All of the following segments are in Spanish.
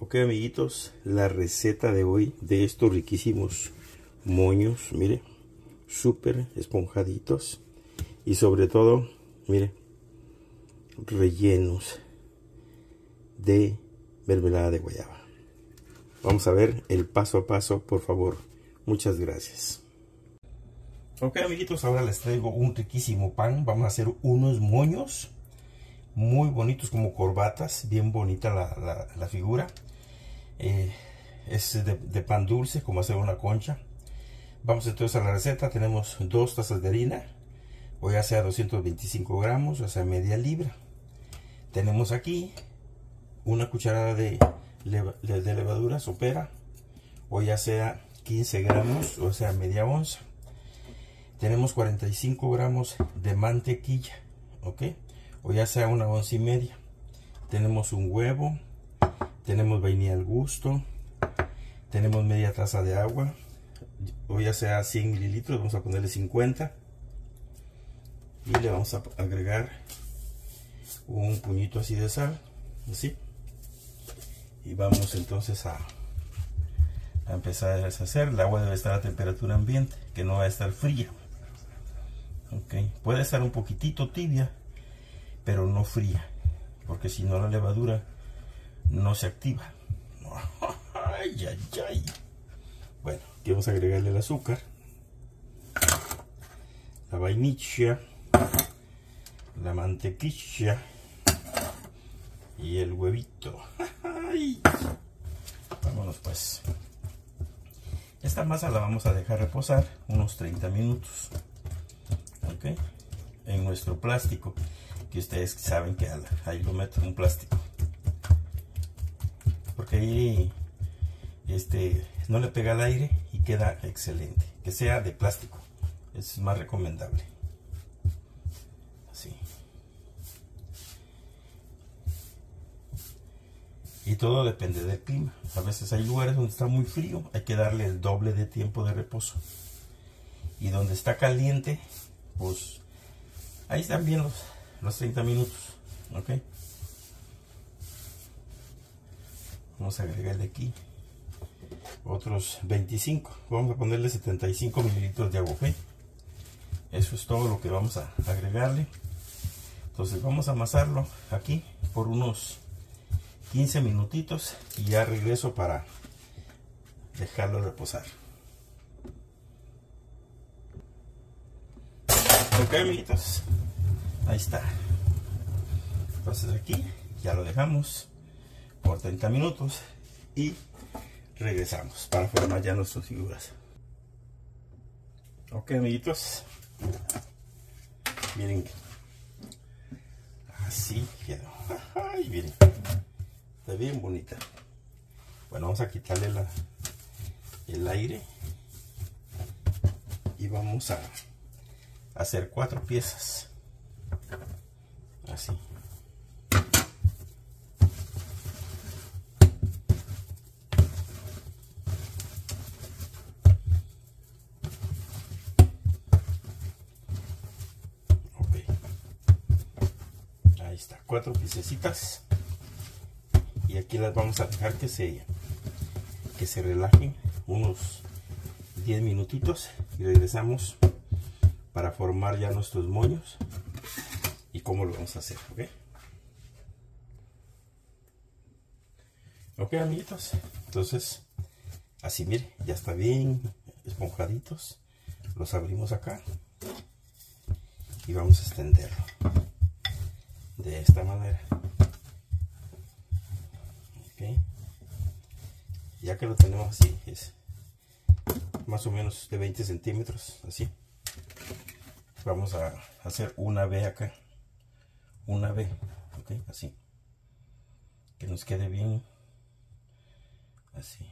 Ok amiguitos, la receta de hoy de estos riquísimos moños, mire, súper esponjaditos y sobre todo, mire, rellenos de mermelada de guayaba. Vamos a ver el paso a paso, por favor. Muchas gracias. Ok amiguitos, ahora les traigo un riquísimo pan. Vamos a hacer unos moños muy bonitos como corbatas, bien bonita la, figura. Eh, es de, pan dulce, como hacer una concha. Vamos entonces a la receta. Tenemos dos tazas de harina, o ya sea 225 gramos, o sea media libra. Tenemos aquí una cucharada de, de levadura sopera, o ya sea 15 gramos, o sea media onza. Tenemos 45 gramos de mantequilla, ¿ok? O ya sea una onza y media. Tenemos un huevo, tenemos vainilla al gusto, tenemos media taza de agua, o ya sea 100 mililitros, vamos a ponerle 50 y le vamos a agregar un puñito así de sal, así y vamos entonces a, a empezar a deshacer. El agua debe estar a temperatura ambiente, que no va a estar fría. Okay. Puede estar un poquitito tibia, pero no fría, porque si no la levadura no se activa. Bueno, aquí vamos a agregarle el azúcar, la vainilla, la mantequilla y el huevito. Vámonos pues. Esta masa la vamos a dejar reposar unos 30 minutos. ¿Ok? En nuestro plástico. Que ustedes saben que ahí lo meto un plástico. Porque ahí este, no le pega el aire y queda excelente. Que sea de plástico. Es más recomendable. Y todo depende del clima. A veces hay lugares donde está muy frío, hay que darle el doble de tiempo de reposo. Y donde está caliente, pues ahí están bien los, los 30 minutos. ¿Ok? Vamos a agregarle aquí otros 25. Vamos a ponerle 75 mililitros de agua. ¿ok? Eso es todo lo que vamos a agregarle. Entonces vamos a amasarlo aquí por unos 15 minutitos y ya regreso para dejarlo reposar. Ok amiguitos, ahí está. Entonces aquí ya lo dejamos por 30 minutos y regresamos para formar ya nuestras figuras. Ok amiguitos, miren, así quedó. Ay, miren bien bonita bueno vamos a quitarle la, el aire y vamos a hacer cuatro piezas así. Ok. Ahí está. Cuatro piececitas. Y aquí las vamos a dejar que se que se relajen unos 10 minutitos y regresamos para formar ya nuestros moños cómo lo vamos a hacer ok ok amiguitos. Entonces así mire ya está bien esponjaditos. Los abrimos acá. Y vamos a extenderlo de esta manera. Ya que lo tenemos así es más o menos de 20 centímetros así. Vamos a hacer una B acá una B ok así que nos quede bien así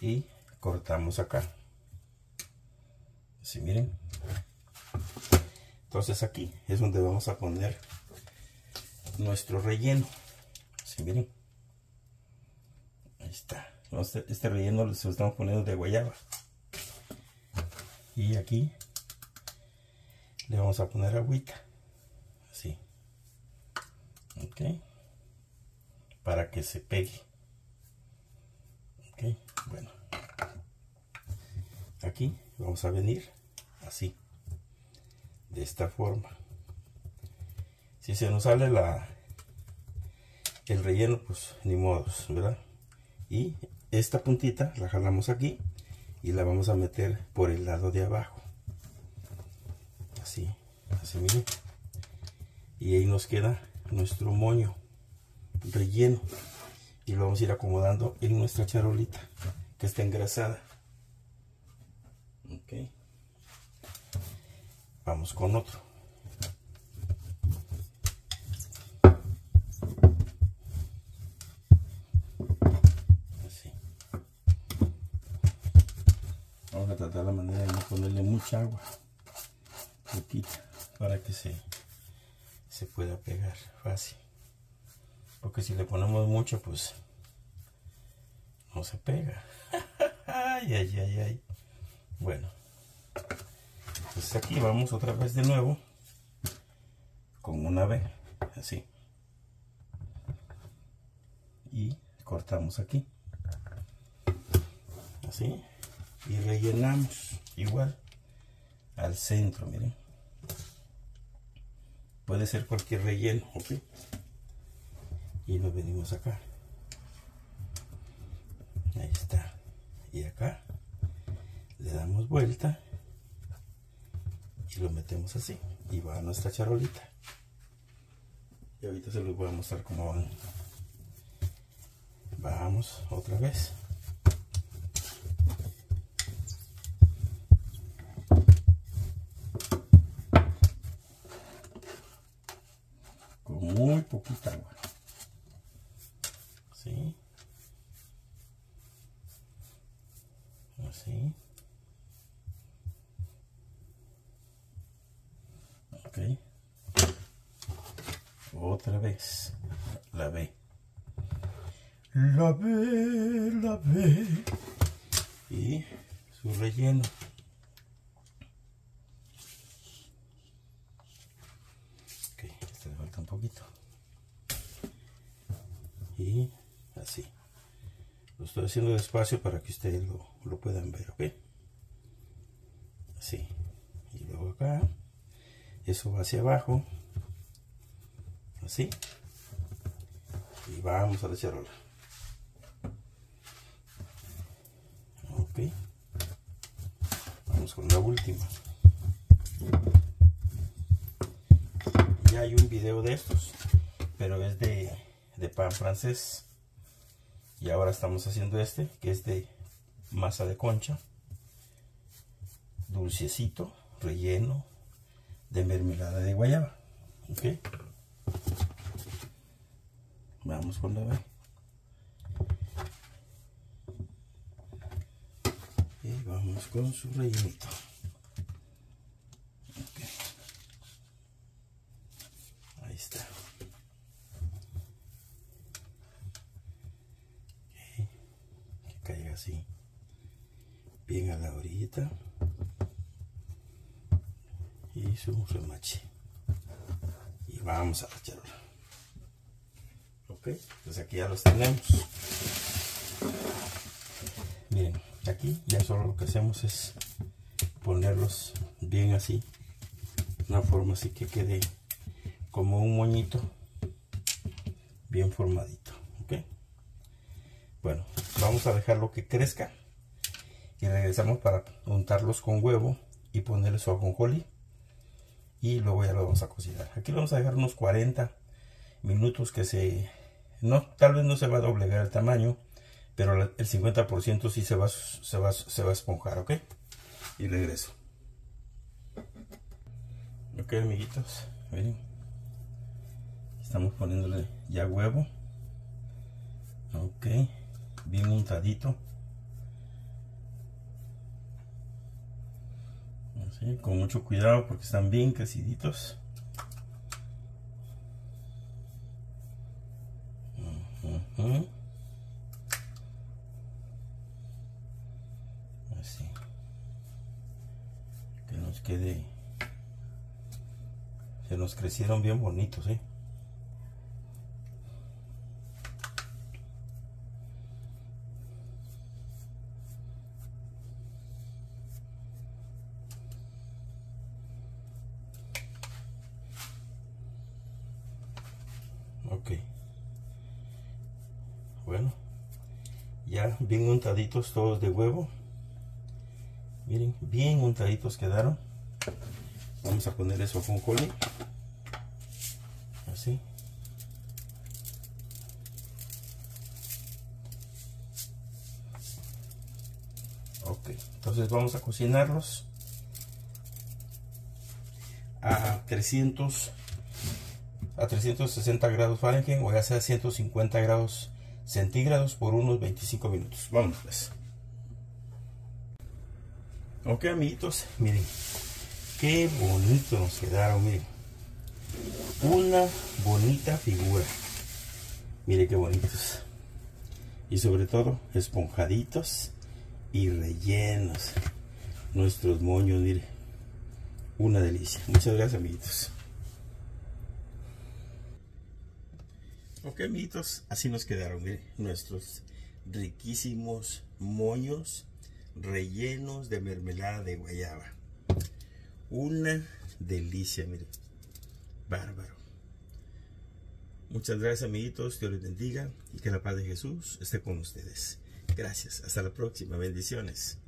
y cortamos acá así miren entonces aquí es donde vamos a poner nuestro relleno así miren Ahí está. Este, relleno se lo estamos poniendo de guayaba. Y aquí le vamos a poner agüita. Ok. para que se pegue. Ok, bueno. Aquí vamos a venir así, de esta forma. Si se nos sale la el relleno, pues ni modos, ¿verdad? Y esta puntita la jalamos aquí y la vamos a meter por el lado de abajo. Así, así miren. Y ahí nos queda nuestro moño relleno y lo vamos a ir acomodando en nuestra charolita que está engrasada. Ok. Vamos con otro. Así. Vamos a tratar la manera de no ponerle mucha agua poquita para que se se pueda pegar fácil porque si le ponemos mucho, pues no se pega. ay, ay, ay. Bueno, pues aquí vamos otra vez de nuevo con una B, así. Y cortamos aquí. Así. Y rellenamos igual al centro, miren. Puede ser cualquier relleno, ¿ok? y nos venimos acá. Ahí está. Y acá. Le damos vuelta. Y lo metemos así. Y va nuestra charolita. Y ahorita se los voy a mostrar cómo van. Vamos otra vez con muy poquita agua así así ok. Otra vez. La B. La B la B. Y su relleno ok este le falta un poquito y así. Lo estoy haciendo despacio para que ustedes lo, puedan ver ok así. Y luego acá. Eso va hacia abajo. Así. Y vamos a la charola ok. Vamos con la última. Ya hay un video de estos pero es de, de pan francés. Y ahora estamos haciendo este que es de masa de concha dulcecito relleno de mermelada de guayaba ok vamos con la B. Y vamos con su rellenito okay. ahí está caiga así bien a la orillita y vamos a la charola ok pues aquí ya los tenemos. Miren aquí ya solo lo que hacemos es ponerlos bien así una forma así que quede como un moñito bien formadito ok. Bueno vamos a dejarlo que crezca y regresamos para untarlos con huevo y ponerle su ajonjolí y luego ya lo vamos a cocinar. Aquí lo vamos a dejar unos 40 minutos que se no tal vez no se va a doblegar el tamaño pero el 50% sí se va, se va, se va a esponjar ok y regreso. Ok amiguitos miren. Estamos poniéndole ya huevo. Ok bien untadito Con mucho cuidado porque están bien creciditos. Así que nos quede se nos crecieron bien bonitos ¿eh? Ok. Bueno. Ya bien untaditos todos de huevo. Miren, bien untaditos quedaron. Vamos a poner eso con coli. Así. Ok, entonces vamos a cocinarlos a 300 a 360 grados Fahrenheit o ya sea 150 grados centígrados por unos 25 minutos. Vamos pues. Ok amiguitos, miren, qué bonito nos quedaron, miren. Una bonita figura. Miren qué bonitos. Y sobre todo, esponjaditos y rellenos. Nuestros moños, miren. Una delicia. Muchas gracias amiguitos. Ok amiguitos, así nos quedaron, nuestros riquísimos moños rellenos de mermelada de guayaba. Una delicia, miren. Bárbaro. Muchas gracias, amiguitos. Dios les bendiga y que la paz de Jesús esté con ustedes. Gracias. Hasta la próxima. Bendiciones.